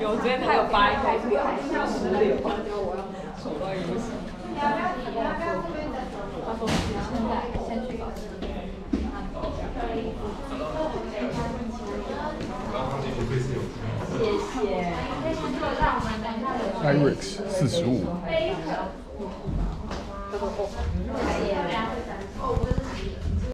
有，昨天他有发一开始十六，手到游行。他说现在先去搞。谢谢。Irix 四十五，